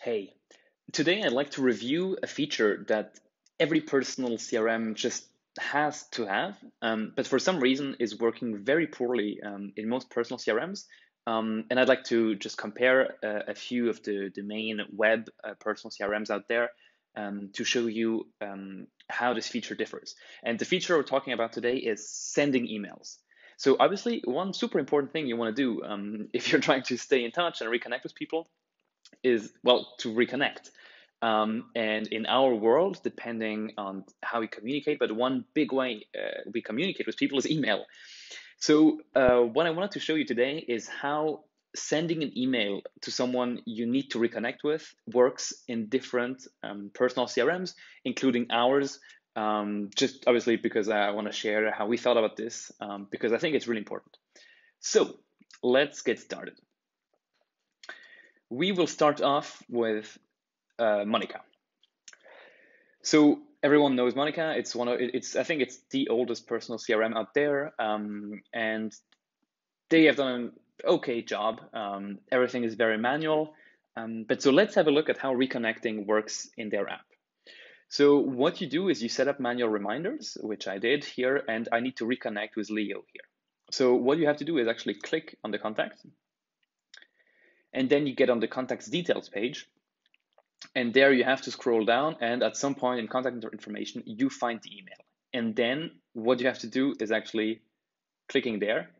Hey, today I'd like to review a feature that every personal CRM just has to have, um, but for some reason is working very poorly um, in most personal CRMs. Um, and I'd like to just compare uh, a few of the, the main web uh, personal CRMs out there um, to show you um, how this feature differs. And the feature we're talking about today is sending emails. So obviously, one super important thing you want to do um, if you're trying to stay in touch and reconnect with people is well to reconnect. Um, and in our world, depending on how we communicate, but one big way uh, we communicate with people is email. So uh, what I wanted to show you today is how sending an email to someone you need to reconnect with works in different um, personal CRMs, including ours. Um, just obviously because I want to share how we thought about this, um, because I think it's really important. So let's get started we will start off with uh, Monica. So everyone knows Monica. It's one of it's I think it's the oldest personal CRM out there, um, and they have done an okay job. Um, everything is very manual, um, but so let's have a look at how reconnecting works in their app. So what you do is you set up manual reminders, which I did here, and I need to reconnect with Leo here. So what you have to do is actually click on the contact, and then you get on the contacts details page. And there you have to scroll down, and at some point in contact information, you find the email. And then what you have to do is actually clicking there,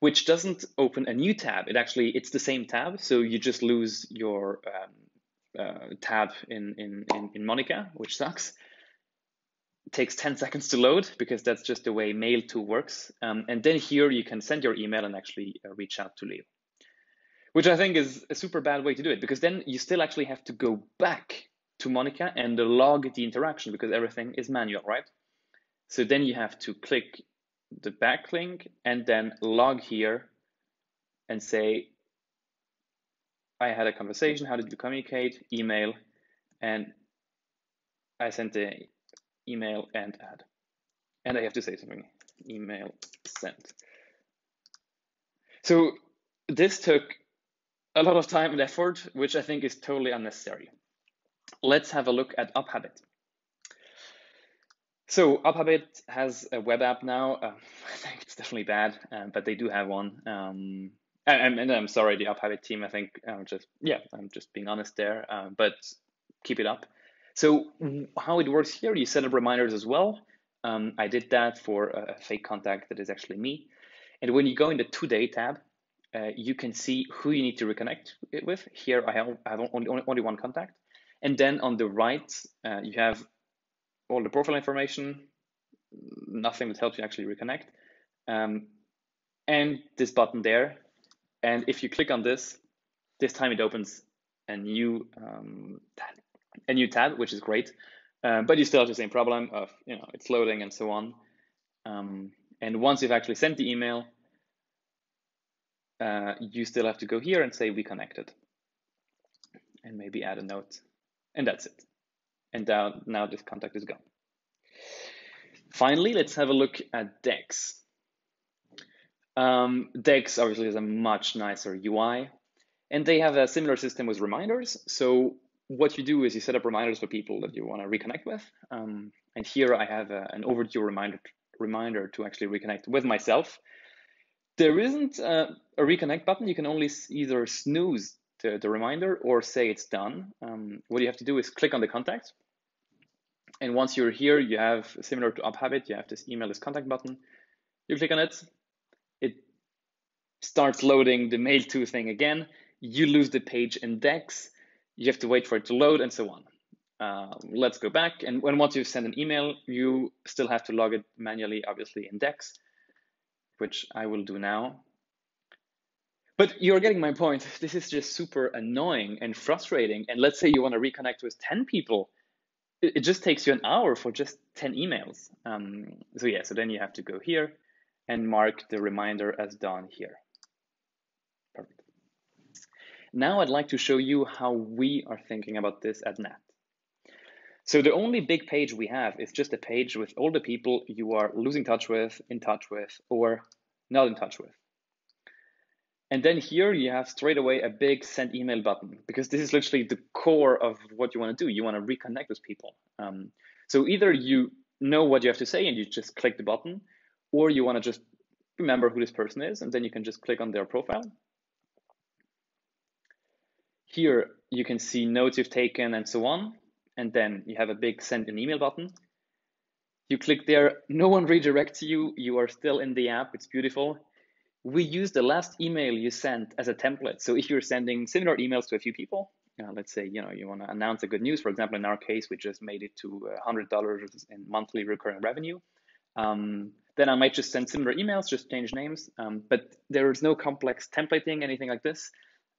which doesn't open a new tab. It actually it's the same tab, so you just lose your um, uh, tab in, in in in Monica, which sucks. Takes 10 seconds to load because that's just the way mailto works. Um, and then here you can send your email and actually uh, reach out to Leo which I think is a super bad way to do it because then you still actually have to go back to Monica and log the interaction because everything is manual, right? So then you have to click the backlink and then log here and say, I had a conversation. How did you communicate? Email. And I sent the email and add. And I have to say something. Email sent. So this took a lot of time and effort, which I think is totally unnecessary. Let's have a look at UpHabit. So UpHabit has a web app now. Uh, I think it's definitely bad, uh, but they do have one. Um, and, and, I'm sorry, the UpHabit team. I think I'm just yeah, I'm just being honest there. Uh, but keep it up. So how it works here, you set up reminders as well. Um, I did that for a fake contact that is actually me. And when you go in the today tab, uh, you can see who you need to reconnect with. Here I have, I have only, only, only one contact. And then on the right, uh, you have all the profile information, nothing that helps you actually reconnect. Um, and this button there. And if you click on this, this time it opens a new um, a new tab, which is great. Uh, but you still have the same problem of you know it's loading and so on. Um, and once you've actually sent the email, uh, you still have to go here and say we connected and maybe add a note and that's it. And now, now this contact is gone. Finally, let's have a look at Dex. Um, Dex obviously has a much nicer UI and they have a similar system with reminders. So what you do is you set up reminders for people that you want to reconnect with. Um, and here I have a, an overdue reminder reminder to actually reconnect with myself there isn't a, a, reconnect button. You can only either snooze the, the reminder or say it's done. Um, what you have to do is click on the contact. And once you're here, you have similar to UpHabit, you have this email this contact button. You click on it, it starts loading the mailto thing again. You lose the page index. You have to wait for it to load and so on. Uh, let's go back. And when once you've sent an email, you still have to log it manually, obviously in Dex which I will do now. But you're getting my point. This is just super annoying and frustrating. And let's say you want to reconnect with 10 people. It, just takes you an hour for just 10 emails. Um, so yeah, so then you have to go here and mark the reminder as done here. Perfect. Now I'd like to show you how we are thinking about this at Nat. So the only big page we have is just a page with all the people you are losing touch with, in touch with, or not in touch with. And then here you have straight away a big send email button because this is literally the core of what you want to do. You want to reconnect with people. Um, so either you know what you have to say and you just click the button, or you want to just remember who this person is and then you can just click on their profile. Here you can see notes you've taken and so on. And then you have a big send an email button. You click there, no one redirects you. You are still in the app. It's beautiful we use the last email you sent as a template. So if you're sending similar emails to a few people, uh, let's say you know you want to announce a good news. For example, in our case, we just made it to hundred dollars in monthly recurring revenue. Um, then I might just send similar emails, just change names. Um, but there is no complex templating, anything like this.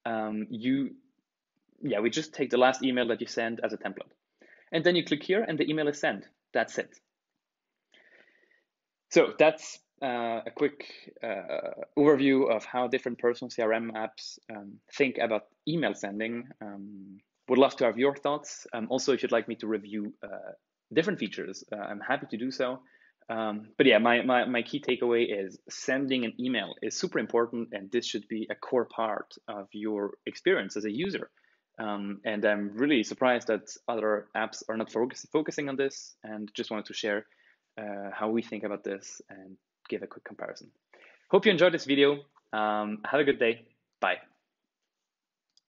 Um, you, yeah, we just take the last email that you send as a template, and then you click here, and the email is sent. That's it. So that's uh, a quick uh, overview of how different personal CRM apps um, think about email sending. Um, would love to have your thoughts. Um, also, if you'd like me to review uh, different features, uh, I'm happy to do so. Um, but yeah, my, my, my key takeaway is sending an email is super important, and this should be a core part of your experience as a user. Um, and I'm really surprised that other apps are not focus, focusing on this, and just wanted to share uh, how we think about this and give a quick comparison. Hope you enjoyed this video. Um, have a good day. Bye.